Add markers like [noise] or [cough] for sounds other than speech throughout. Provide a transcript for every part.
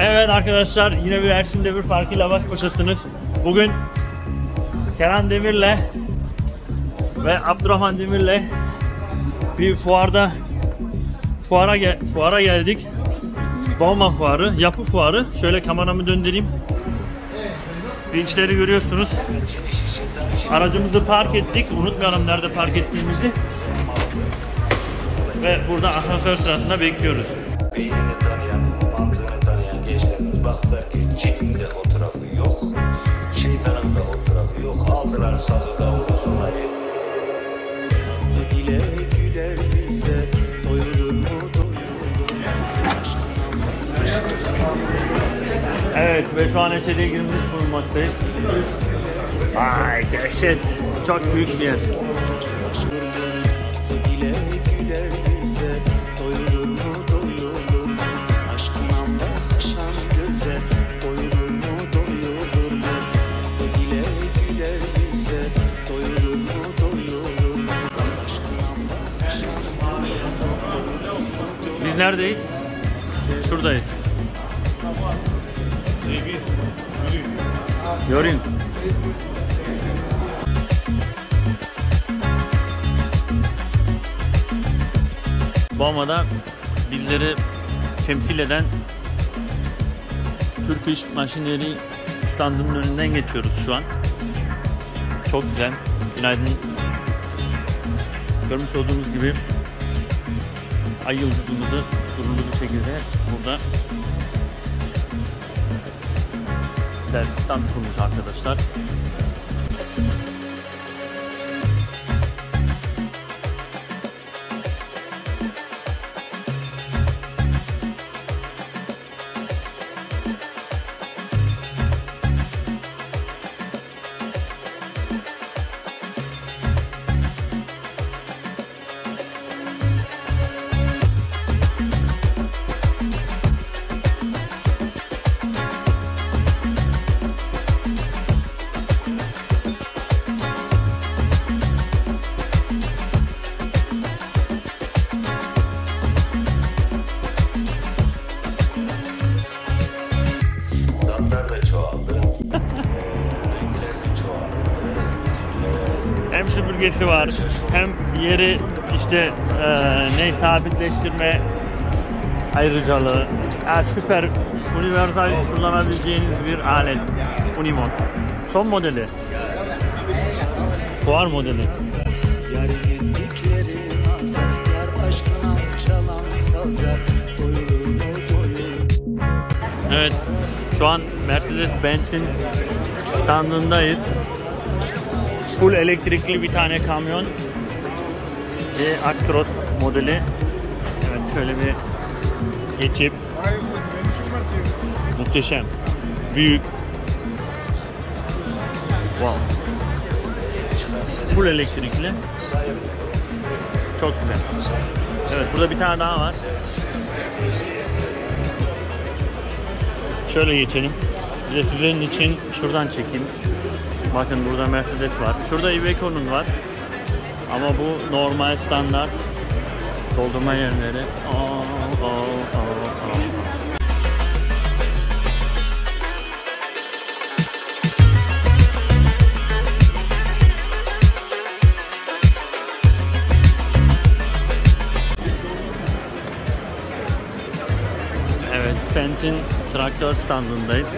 Evet arkadaşlar yine bir Ersin Demir farkıyla baş başasınız. Bugün Kenan Demir'le ve Abdurrahman Demir'le bir fuarda fuara gel fuara geldik. Bauman fuarı, yapı fuarı. Şöyle kameramı döndüreyim. Vinçleri görüyorsunuz. Aracımızı park ettik. Unutmayalım nerede park ettiğimizi. Ve burada asansör sırasında bekliyoruz. Beynini tanıyan baktılar ki Çin'in de o tarafı yok, şeytanın da o tarafı yok. Aldılar sazı davulu zurnayı. Güle güler yüze doyurur mu Evet ve şu an içeriye girmiş bulunmaktayız. Ay dehşet. Çok büyük bir yer. Biz neredeyiz? Şuradayız. Görün. Boma'da bizleri temsil eden Türk İş Maşineri standının önünden geçiyoruz şu an. Çok güzel. Günaydın. Görmüş olduğunuz gibi ay yıldızımızı gururlu bir şekilde burada bir stand kurmuş arkadaşlar. Süpürgesi var hem yeri işte eee ne sabitleştirme ayrıcalığı. Ya süper universal kullanabileceğiniz bir alet. Unimod. Son modeli. Fuar modeli. Evet. Şu an Mercedes-Benz'in standındayız. Full elektrikli bir tane kamyon. Bir Actros modeli. Evet şöyle bir geçip muhteşem. Büyük. Wow. Full elektrikli. Çok güzel. Evet burada bir tane daha var. Şöyle geçelim. Bir de sizin için şuradan çekeyim. Bakın burada Mercedes var. Şurada Iveco'nun var. Ama bu normal standart doldurma yerleri. Aa, aa, aa, aa. Evet, Fenton traktör standındayız.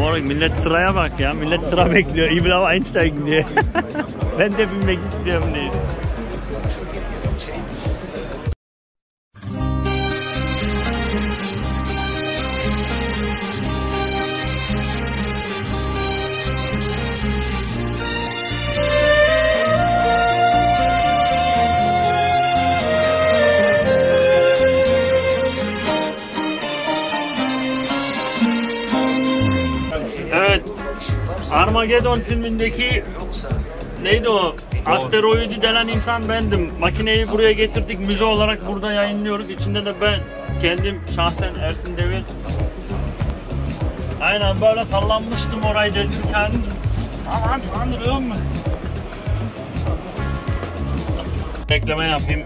Moruk millet sıraya bak ya. Millet sıra bekliyor. İbrahim Einstein diye. [laughs] ben de binmek istiyorum diye. Armageddon filmindeki neydi o? Asteroidi denen insan bendim. Makineyi buraya getirdik. Müze olarak burada yayınlıyoruz. İçinde de ben kendim şahsen Ersin Devir. Aynen böyle sallanmıştım orayı dedim kendim. Aman tanrım. Bekleme yapayım.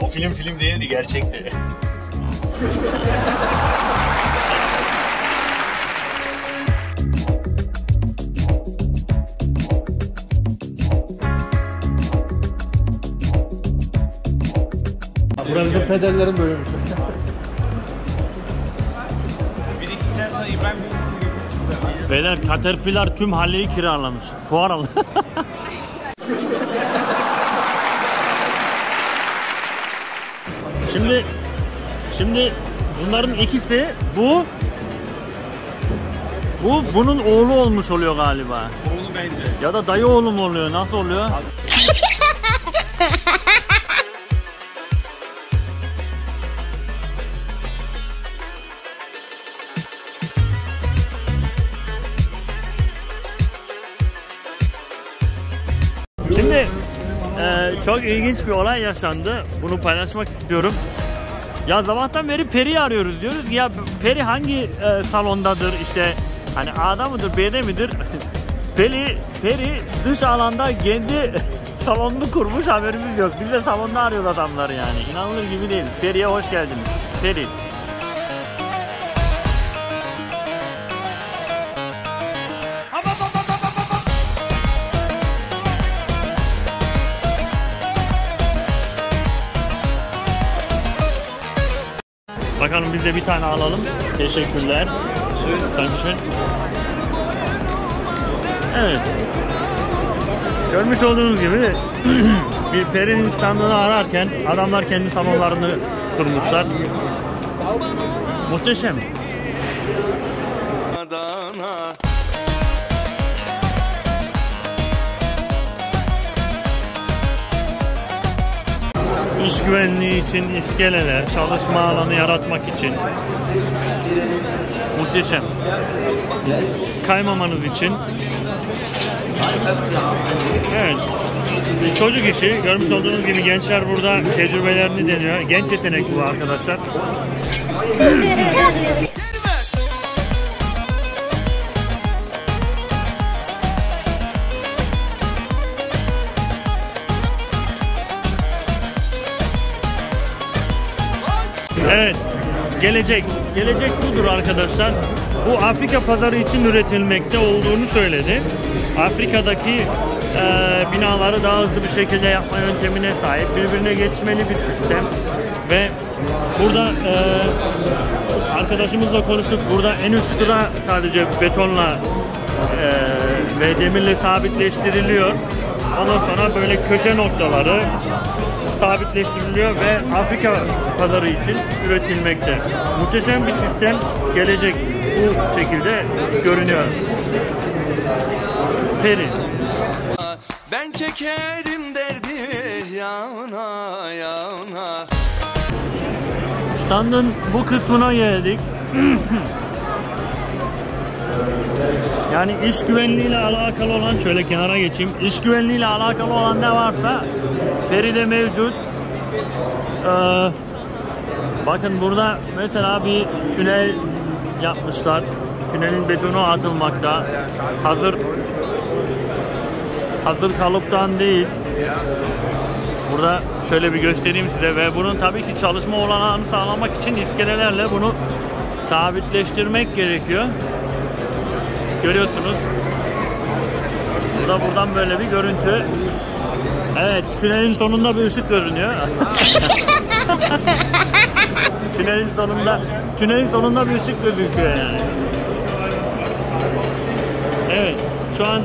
O film film değildi gerçekti. [laughs] Burası da pederlerin bölümü. Beyler Caterpillar tüm halleyi kiralamış. Fuar alı. [laughs] şimdi şimdi bunların ikisi bu bu bunun oğlu olmuş oluyor galiba. Oğlu bence. Ya da dayı oğlu mu oluyor? Nasıl oluyor? [laughs] çok ilginç bir olay yaşandı. Bunu paylaşmak istiyorum. Ya sabahtan beri Peri'yi arıyoruz diyoruz ki ya Peri hangi e, salondadır işte hani A'da mıdır B'de midir? [laughs] Peri, Peri dış alanda kendi [laughs] salonunu kurmuş haberimiz yok. Biz de salonda arıyoruz adamları yani. İnanılır gibi değil. Peri'ye hoş geldiniz. Peri. Bakalım biz de bir tane alalım. Teşekkürler. Dankeschön. Evet. Görmüş olduğunuz gibi [clears throat] bir perinin standını ararken adamlar kendi salonlarını kurmuşlar. Muhteşem. Adana İş güvenliği için iskeleler, çalışma alanı yaratmak için muhteşem. Kaymamanız için. Evet. Çocuk işi. Görmüş olduğunuz gibi gençler burada tecrübelerini deniyor. Genç yetenek bu arkadaşlar. [laughs] Gelecek. Gelecek budur arkadaşlar. Bu Afrika pazarı için üretilmekte olduğunu söyledi. Afrika'daki e, binaları daha hızlı bir şekilde yapma yöntemine sahip. Birbirine geçmeli bir sistem. Ve burada e, arkadaşımızla konuştuk. Burada en üst sıra sadece betonla e, ve demirle sabitleştiriliyor. Ondan sonra böyle köşe noktaları sabitleştiriliyor ve Afrika pazarı için üretilmekte. Muhteşem bir sistem gelecek bu şekilde görünüyor. Peri. Ben çekerim derdi yana yana Standın bu kısmına geldik. [clears throat] Yani iş güvenliğiyle alakalı olan şöyle kenara geçeyim. İş güvenliğiyle alakalı olan ne varsa Peri'de mevcut. Ee, bakın burada mesela bir tünel yapmışlar. Tünelin betonu atılmakta. Hazır hazır kalıptan değil. Burada şöyle bir göstereyim size ve bunun tabii ki çalışma olanağını sağlamak için iskelelerle bunu sabitleştirmek gerekiyor. Görüyorsunuz. Burada buradan böyle bir görüntü. Evet, tünelin sonunda bir ışık görünüyor. [laughs] tünelin sonunda tünelin sonunda bir ışık gözüküyor yani. Evet, şu an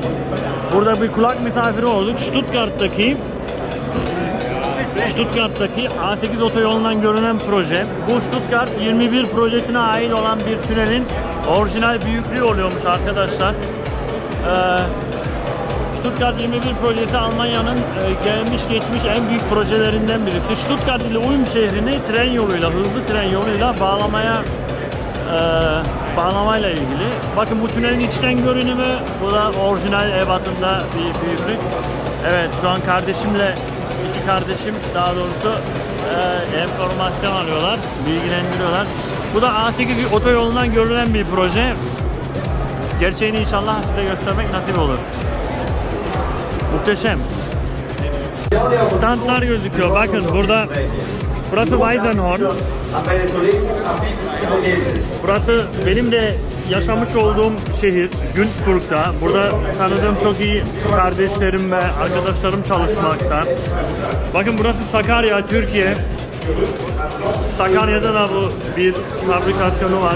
burada bir kulak misafiri olduk. Stuttgart'taki Stuttgart'taki A8 otoyolundan görünen proje. Bu Stuttgart 21 projesine ait olan bir tünelin orijinal büyüklüğü oluyormuş arkadaşlar. Ee, Stuttgart 21 projesi Almanya'nın e, gelmiş geçmiş en büyük projelerinden birisi. Stuttgart ile Ulm şehrini tren yoluyla, hızlı tren yoluyla bağlamaya e, bağlamayla ilgili. Bakın bu tünelin içten görünümü. Bu da orijinal ebatında bir büyüklük. Evet şu an kardeşimle iki kardeşim daha doğrusu e, enformasyon alıyorlar, bilgilendiriyorlar. Bu da A8 otoyolundan görülen bir proje. Gerçeğini inşallah size göstermek nasip olur. Muhteşem. Standlar gözüküyor. Bakın burada burası Weizenhorn. Burası benim de yaşamış olduğum şehir Günzburg'da. Burada tanıdığım çok iyi kardeşlerim ve arkadaşlarım çalışmakta. Bakın burası Sakarya, Türkiye. Sakarya'da da bu bir fabrikasyonu var.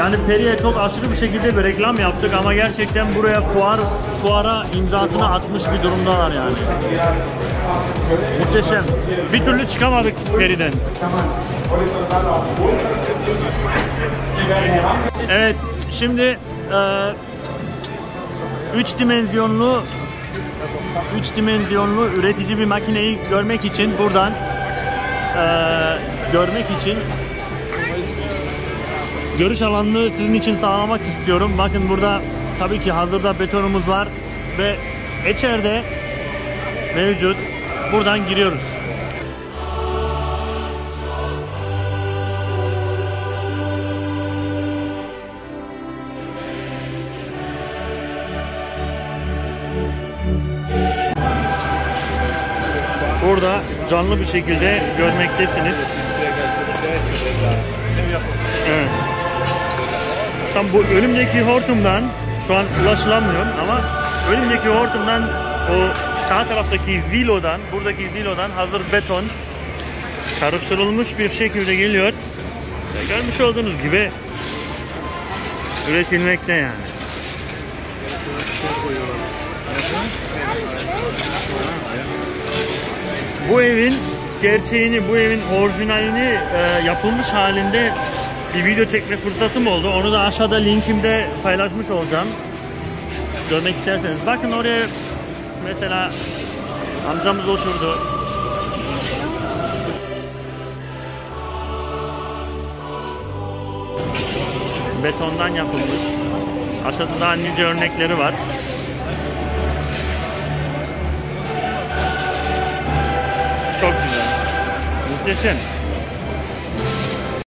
Yani Peri'ye çok aşırı bir şekilde bir reklam yaptık ama gerçekten buraya fuar fuara imzasını atmış bir durumdalar yani. Muhteşem. Bir türlü çıkamadık Peri'den. Evet, şimdi 3 dimensionlu 3 dimensionlu üretici bir makineyi görmek için buradan e, görmek için görüş alanını sizin için sağlamak istiyorum. Bakın burada tabii ki hazırda betonumuz var ve içeride mevcut. Buradan giriyoruz. Burada canlı bir şekilde görmektesiniz. Evet. Tam bu önümdeki hortumdan şu an ulaşılamıyorum ama önümdeki hortumdan o sağ taraftaki zilodan, buradaki zilodan hazır beton karıştırılmış bir şekilde geliyor. Ve görmüş olduğunuz gibi üretilmekte yani. Bu evin gerçeğini, bu evin orijinalini e, yapılmış halinde bir video çekme fırsatım oldu. Onu da aşağıda linkimde paylaşmış olacağım. Görmek isterseniz. Bakın oraya mesela amcamız oturdu. Betondan yapılmış. Aşağıda daha nice örnekleri var. Çok güzel. Muhteşem.